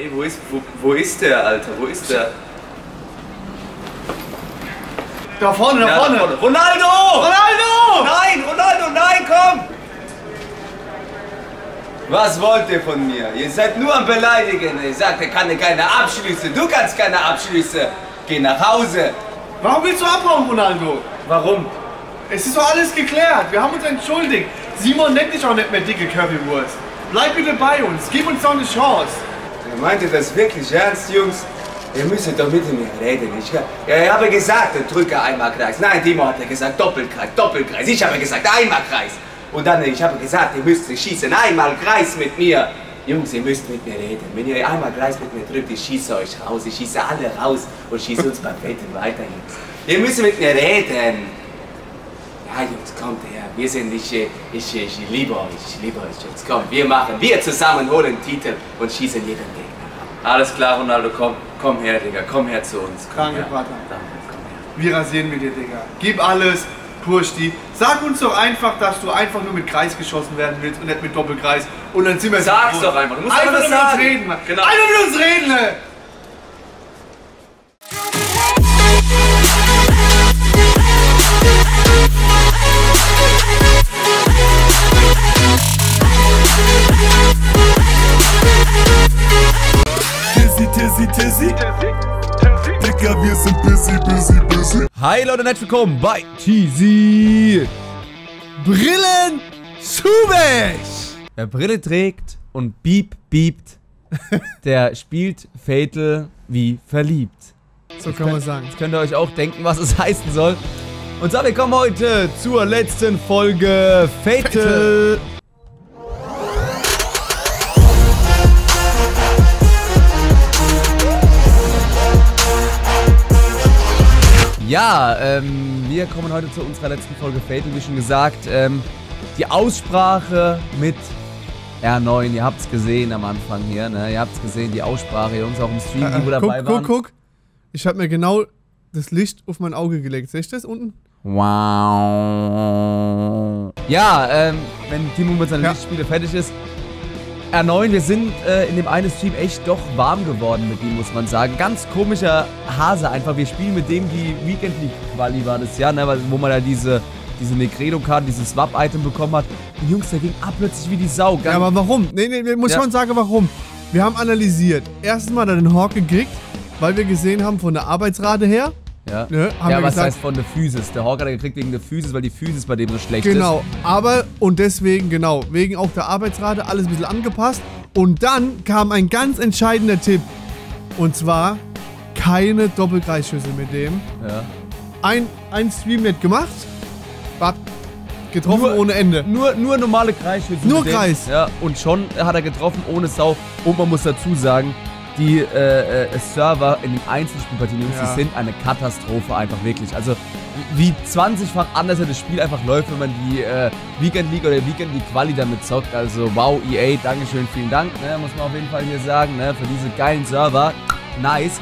Ey, wo ist, wo, wo ist der, Alter? Wo ist der? Da vorne, da Ja, vorne. da vorne. Ronaldo! Ronaldo! Nein, Ronaldo, nein, komm! Was wollt ihr von mir? Ihr seid nur am Beleidigen. Ihr sagt, er kann keine Abschlüsse. Du kannst keine Abschlüsse. Geh nach Hause. Warum willst du abhauen, Ronaldo? Warum? Es ist doch alles geklärt. Wir haben uns entschuldigt. Simon nennt dich auch nicht mehr dicke Currywurst. Bleib bitte bei uns. Gib uns doch eine Chance. Meint ihr das wirklich ernst, Jungs? Ihr müsst doch mit mir reden. Ich, ich habe gesagt, drücke einmal Kreis. Nein, Timo hat gesagt Doppelkreis, Doppelkreis. Ich habe gesagt einmal Kreis. Und dann, ich habe gesagt, ihr müsst schießen einmal Kreis mit mir. Jungs, ihr müsst mit mir reden. Wenn ihr einmal Kreis mit mir drückt, ich schieße euch raus. Ich schieße alle raus und schieße uns beim Wetten weiter, Jungs. Ihr müsst mit mir reden. Ja, Jungs, kommt her. Wir sind, ich, ich, ich, liebe euch, ich liebe euch, Jungs. Komm, wir machen, wir zusammen holen Titel und schießen jeden Gegner. Alles klar, Ronaldo, komm, komm her, Digga, komm her zu uns. Komm Danke, her. Vater. Danke, komm her. Wir rasieren mit dir, Digga. Gib alles. Push die. Sag uns doch einfach, dass du einfach nur mit Kreis geschossen werden willst und nicht mit Doppelkreis. Und dann sind wir Sag's doch einfach. Du musst einfach mit uns reden, Mann. Genau. Einfach mit uns reden, ne? Tizzy, Tizzy, Tizzy. Dicker, wir sind busy, busy, busy. Hi Leute, herzlich willkommen bei Cheesy Brillen Schubesch. Wer Brille trägt und Beep beept, der spielt Fatal wie verliebt. So kann man sagen. Jetzt könnt ihr euch auch denken, was es heißen soll. Und so, wir kommen heute zur letzten Folge Fatal. Ja, ähm, wir kommen heute zu unserer letzten Folge Fatal, wie schon gesagt. Ähm, die Aussprache mit R9, ihr habt's gesehen am Anfang hier, ne? Ihr habt's gesehen, die Aussprache, Jungs, auch im Stream, die wo dabei Äh, guck, waren. guck, guck. Ich habe mir genau das Licht auf mein Auge gelegt. Seht ihr das unten? Wow. Ja, ähm, wenn Timo mit seinen Ja. Lichtspiele fertig ist. R9, wir sind äh, in dem einen Stream echt doch warm geworden mit ihm, muss man sagen. Ganz komischer Hase einfach. Wir spielen mit dem die Weekend League Quali war das ja, ne, wo man da diese, diese Negredo-Karte, dieses Swap-Item bekommen hat. Und Jungs, der ging ab plötzlich wie die Sau. Ganz, Ja, aber warum? Nee, nee, nee, muss Ja. schon sagen, warum. Wir haben analysiert. Erstens mal hat er den Hawk gekriegt, weil wir gesehen haben von der Arbeitsrate her. Ja. Ne, haben ja, wir was gesagt, heißt von der Physis? Der Hawk hat er gekriegt wegen der Physis, weil die Physis bei dem so schlecht ist. Genau, aber und deswegen, genau, wegen auch der Arbeitsrate alles ein bisschen angepasst. Und dann kam ein ganz entscheidender Tipp. Und zwar keine Doppelkreisschüssel mit dem. Ja. Ein, ein Streamnet gemacht, war getroffen Nur- ohne Ende. Nur, nur normale Kreisschüsse. Nur mit dem- Kreis. Ja, und schon hat er getroffen, ohne Sau. Und man muss dazu sagen, die äh, äh, Server in den Einzelspielpartien, Jungs, Ja. die sind eine Katastrophe einfach wirklich. Also wie 20-fach anders das Spiel einfach läuft, wenn man die äh, Weekend League oder Weekend League Quali damit zockt. Also wow, EA, Dankeschön, vielen Dank, ne, muss man auf jeden Fall hier sagen, ne, für diese geilen Server. Nice.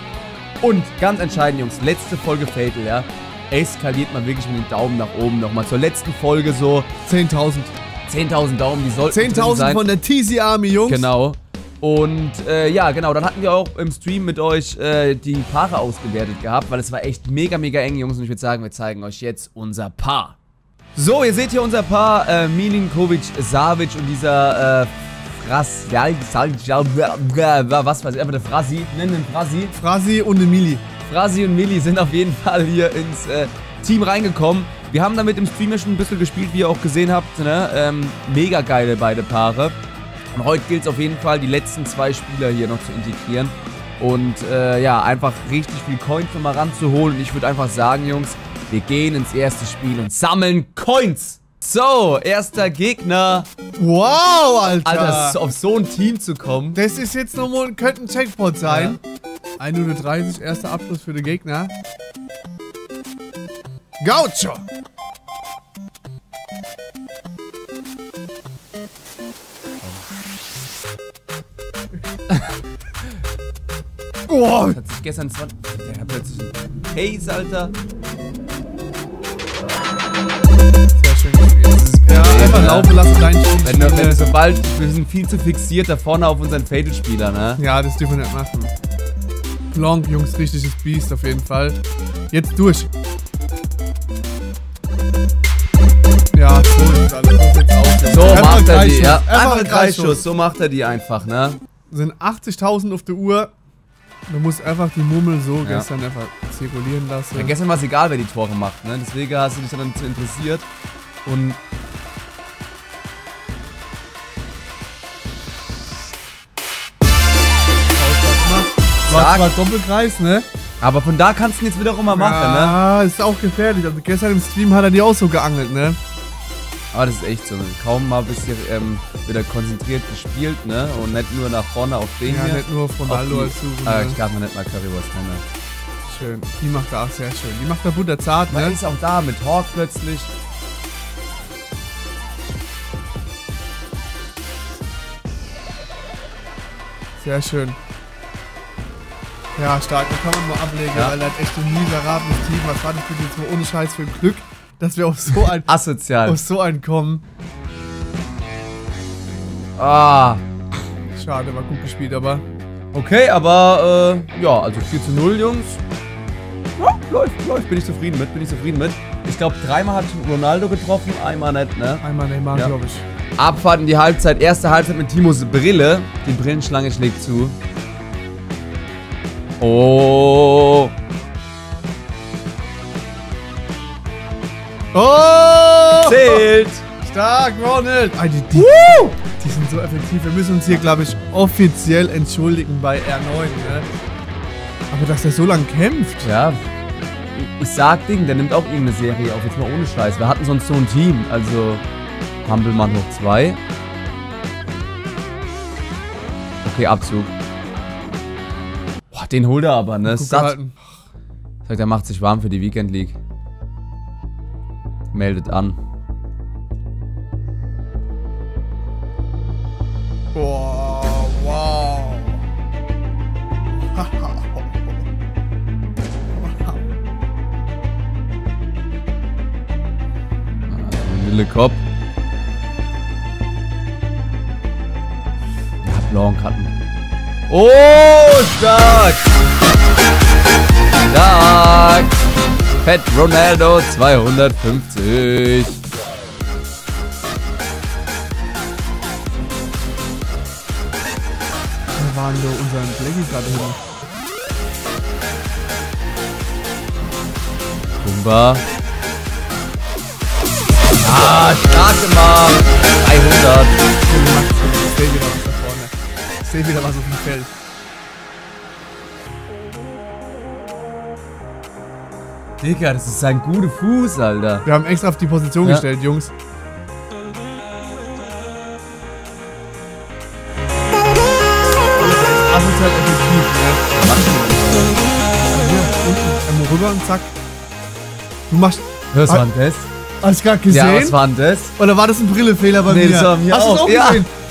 Und ganz entscheidend, Jungs, letzte Folge Fatal, ja. Eskaliert man wirklich mit den Daumen nach oben nochmal. Zur letzten Folge so 10.000. 10.000 Daumen, die sollten drin 10.000 sein. von der TC Army, Jungs. Genau. Und äh, ja, genau, dann hatten wir auch im Stream mit euch äh, die Paare ausgewertet gehabt, weil es war echt mega, mega eng, Jungs. Und ich würde sagen, wir zeigen euch jetzt unser Paar. So, ihr seht hier unser Paar, äh, Milinkovic, Savic und dieser äh, Fras... Ja, was weiß ich, einfach der Frasi, nennen den Frasi. Frasi und Emili. Frasi und Milli sind auf jeden Fall hier ins äh, Team reingekommen. Wir haben damit im Stream ja schon ein bisschen gespielt, wie ihr auch gesehen habt. Ne? Ähm, mega geile beide Paare. Und heute gilt es auf jeden Fall, die letzten zwei Spieler hier noch zu integrieren. Und äh, ja, einfach richtig viel Coins nochmal ranzuholen. Und ich würde einfach sagen, Jungs, wir gehen ins erste Spiel und sammeln Coins. So, erster Gegner. Wow, Alter. Alter, auf so ein Team zu kommen. das ist jetzt nochmal, könnte ein Checkpot sein. 1 Minute 30, erster Abschluss für den Gegner. Gaucho. Oh, Hat sich gestern 20. Der hat plötzlich einen Pace, Alter. Ja, einfach laufen lassen, deinen Spiel. Wenn, wenn sobald, wir sind viel zu fixiert da vorne auf unseren Fatal-Spieler, ne? Ja, das dürfen wir nicht machen. Long, Jungs, richtiges Biest auf jeden Fall. Jetzt durch. Ja, so ist alles. Das ist jetzt auch. So Einfach macht er die, ja. Einfach Einfach ein Kreisschuss. So macht er die einfach, ne? sind 80.000 auf der Uhr. Du musst einfach die Mummel so Ja. gestern einfach zirkulieren lassen. Ja, gestern war es egal, wer die Tore macht, ne? Deswegen hast du dich dann zu interessiert. Und War zwar Doppelkreis, ne? aber von da kannst du ihn jetzt wiederum mal machen, ne? Ja, ist auch gefährlich. Also gestern im Stream hat er die auch so geangelt, ne? Aber das ist echt so. Kaum mal bist du ähm, wieder konzentriert gespielt, ne? Und nicht nur nach vorne auf den Ja, hier. nicht nur auf Ronaldo die- als Suchen. Ah, ne? ich darf mir nicht mal Currywurst nennen. Schön. Die macht er auch sehr schön. Die macht er butterzart, Man ne? ist auch da mit Hawk plötzlich. Sehr schön. Ja, stark. Da kann man mal ablegen, Ja. weil er hat echt ein miserables Team. Was war das bitte jetzt mal ohne Scheiß für ein Glück, dass wir auf so ein, Asozial. auf so einen kommen. Ah. Schade, war gut gespielt, aber Okay, aber äh, ja, also 4 zu 0, Jungs. Ja, läuft, läuft. Bin ich zufrieden mit, bin ich zufrieden mit. Ich glaube, dreimal hat Ronaldo getroffen, einmal nicht, ne? einmal Neymar, Ja. glaube ich. Abfahrt in die Halbzeit. Erste Halbzeit mit Timos Brille. Die Brillenschlange schlägt zu. Oh. Oh! Zählt. Stark, Ronald! Ah, die, die, die sind so effektiv. Wir müssen uns hier, glaube ich, offiziell entschuldigen bei R9, ne? Aber dass er so lang kämpft. Ja. Ich sag Ding, der nimmt auch irgendeine Serie auf. Jetzt mal ohne Scheiß. Wir hatten sonst so ein Team. Also Hampelmann hoch 2. Okay, Abzug. Boah, den holt er aber, ne? Satt. Sagt, er macht sich warm für die Weekend League. Meldet an. Boah, wow. Lille Kopf. Ja, blauen Karten. Oh, stark! Stark! Fett Ronaldo 250. Wir waren da unseren Blackie gerade hin. Pumba. Ah, stark gemacht. 300. Ich sehe wieder was da vorne. Ich sehe wieder was auf dem Feld. Digga, das ist ein guter Fuß, Alter. Wir haben extra auf die Position Ja. gestellt, Jungs. Asozial effektiv, ne? Hier, unten, rüber und zack. Du machst. Was Ah, war denn das? Hast du gerade Ja, gesehen? was war denn das? Oder war das ein Brillefehler bei Nee, mir? das war mir Hast du es auch. auch Ja.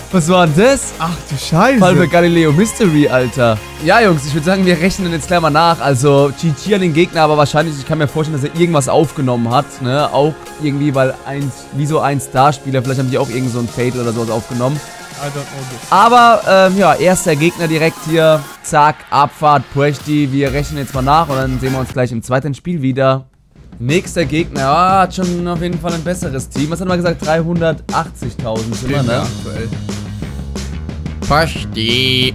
Was war denn das? Ach du Scheiße. Fall für Galileo Mystery, Alter. Ja, Jungs, ich würde sagen, wir rechnen jetzt gleich mal nach. Also, GG an den Gegner, aber wahrscheinlich, ich kann mir vorstellen, dass er irgendwas aufgenommen hat, ne? Auch irgendwie, weil ein, wie so ein Starspieler, vielleicht haben die auch irgend so ein Fatal oder sowas aufgenommen. I don't know. Aber, ähm, ja, erster Gegner direkt hier. Zack, Abfahrt, Puechti. Wir rechnen jetzt mal nach und dann sehen wir uns gleich im zweiten Spiel wieder. Nächster Gegner, ja, hat schon auf jeden Fall ein besseres Team. Was hat man gesagt? 380.000 sind wir, Ja, ne? aktuell. Puechti.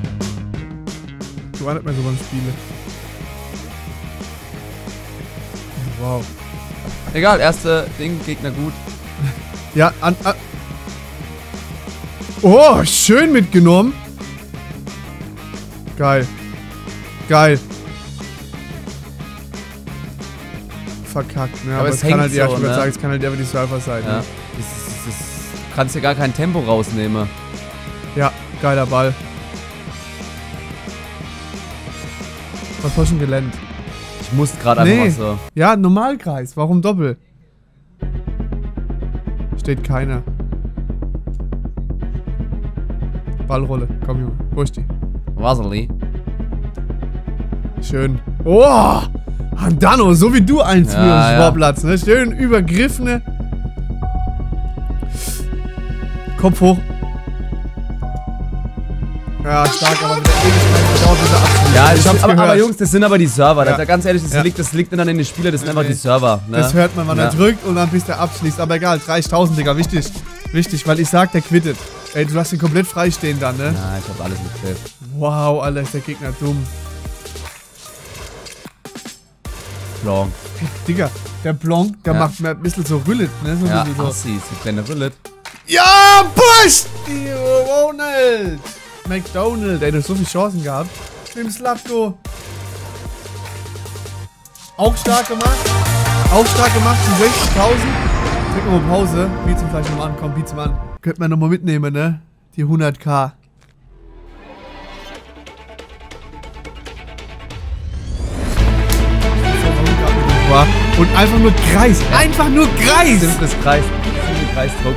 Du war nicht mehr so beim Spiele. Wow. Egal, erste Ding, Gegner gut. Ja, an, an. Oh, schön mitgenommen. Geil. Geil. Verkackt, ne? Aber, es es kann hängt halt, ja, ich so, würde ne? sagen, es kann halt einfach die Surfer-Seite. Ja. Ja. Das, ist- das, du kannst ja gar kein Tempo rausnehmen. ja, geiler Ball. Was war schon gelernt? Ich muss gerade einfach Nee. mal so. Ja, Normalkreis. Warum Doppel? Steht keiner. Ballrolle. Komm, Junge. Push die. Wasserli. Schön. Oh! Handano, so wie du eins Ja, ja. Sportplatz, ne? Schön übergriffene. Kopf hoch. Ja, stark, aber mit der Ewigkeit gedauert, bis er abschließt. Ja, ich hab's aber, aber gehört. Jungs, das sind aber die Server. Ja. Das, ganz ehrlich, das, Ja. liegt, das liegt dann an den Spielern, das sind einfach die Server. Ne? Das hört man, wann Ja. er drückt und dann bis der abschließt. Aber egal, 30.000, Digga, wichtig. Wichtig, weil ich sag, der quittet. Ey, du hast ihn komplett freistehen dann, ne? Ja, ich hab alles mitgekriegt. Wow, Alter, ist der Gegner dumm. Long. Digga, der Blanc, der Ja. macht mir ein bisschen so Rüllet, ne? So Ja, so. Assis, die kleine Rüllet. Ja, push! Ronald! McDonald, ey, du hast so viele Chancen gehabt. Dem Slatko. Auch stark gemacht. Auch stark gemacht, die 60.000. Drück mal Pause. Ihm vielleicht nochmal an, komm, biet's ihm an. Könnte man nochmal mitnehmen, ne? Die 100k. Und einfach nur Kreis. Einfach nur Kreis. Simples Kreis. Simples Kreisdruck.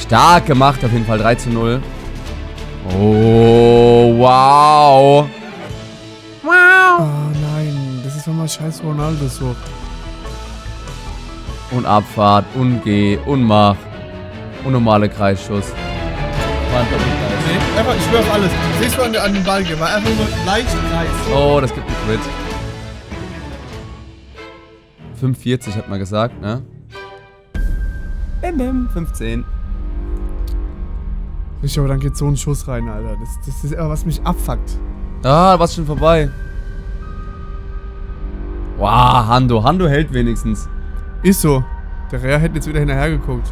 Stark gemacht, auf jeden Fall 3 zu 0. Oh, wow. Oh nein, das ist doch mal scheiß Ronaldo so. Und Abfahrt, und Geh, und Mach. Und normale Kreisschuss. War ein Doppelkreis. Nee, einfach, ich schwör auf alles. Siehst du an, an den Ball gehen, war einfach nur leicht Kreis. Oh, das gibt einen Crit. 45 hat man gesagt, ne? Bim, bim, 15. Ich aber dann geht so ein Schuss rein, Alter. Das, das ist aber was mich abfuckt. Ah, was schon vorbei. Wow, Hando. Hando hält wenigstens. Ist so. Der Rea hätte jetzt wieder hinterher geguckt.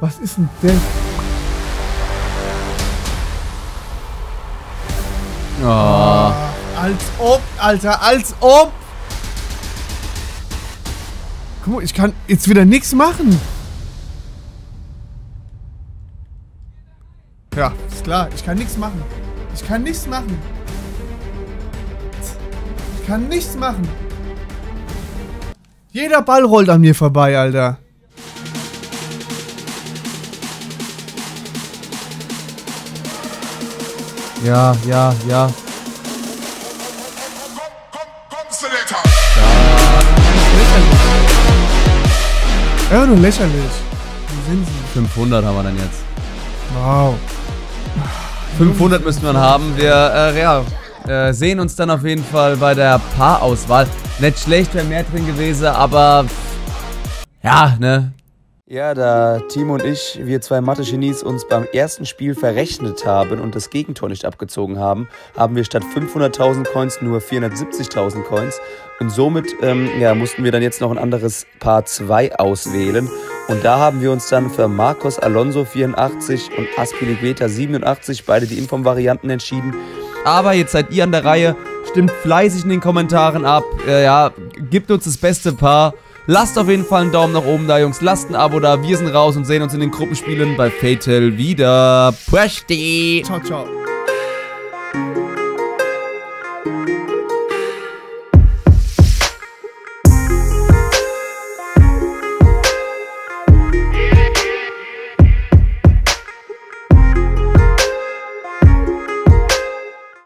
Was ist denn der? Oh. Als ob, Alter, als ob! Guck mal, ich kann jetzt wieder nichts machen. Ja, ist klar, ich kann nichts machen. Ich kann nichts machen. Ich kann nichts machen. Jeder Ball rollt an mir vorbei, Alter. Ja, ja, ja. Ja, nur lächerlich. Wo sind sie? 500 haben wir dann jetzt. Wow. 500 müssen wir haben. Wir äh, ja, äh, sehen uns dann auf jeden Fall bei der Paarauswahl. Nicht schlecht, wäre mehr drin gewesen, aber ja, ne? Ja, da Timo und ich, wir zwei Mathe-Genies, uns beim ersten Spiel verrechnet haben und das Gegentor nicht abgezogen haben, haben wir statt 500.000 Coins nur 470.000 Coins. Und somit ähm, ja, mussten wir dann jetzt noch ein anderes Paar 2 auswählen. Und da haben wir uns dann für Marcos Alonso 84 und Aspilicueta 87, beide die Inform-Varianten entschieden. Aber jetzt seid ihr an der Reihe. Stimmt fleißig in den Kommentaren ab. Äh, ja, gibt uns das beste Paar. Lasst auf jeden Fall einen Daumen nach oben da, Jungs. Lasst ein Abo da. Wir sind raus und sehen uns in den Gruppenspielen bei Fatal wieder. Pushti! Ciao, ciao.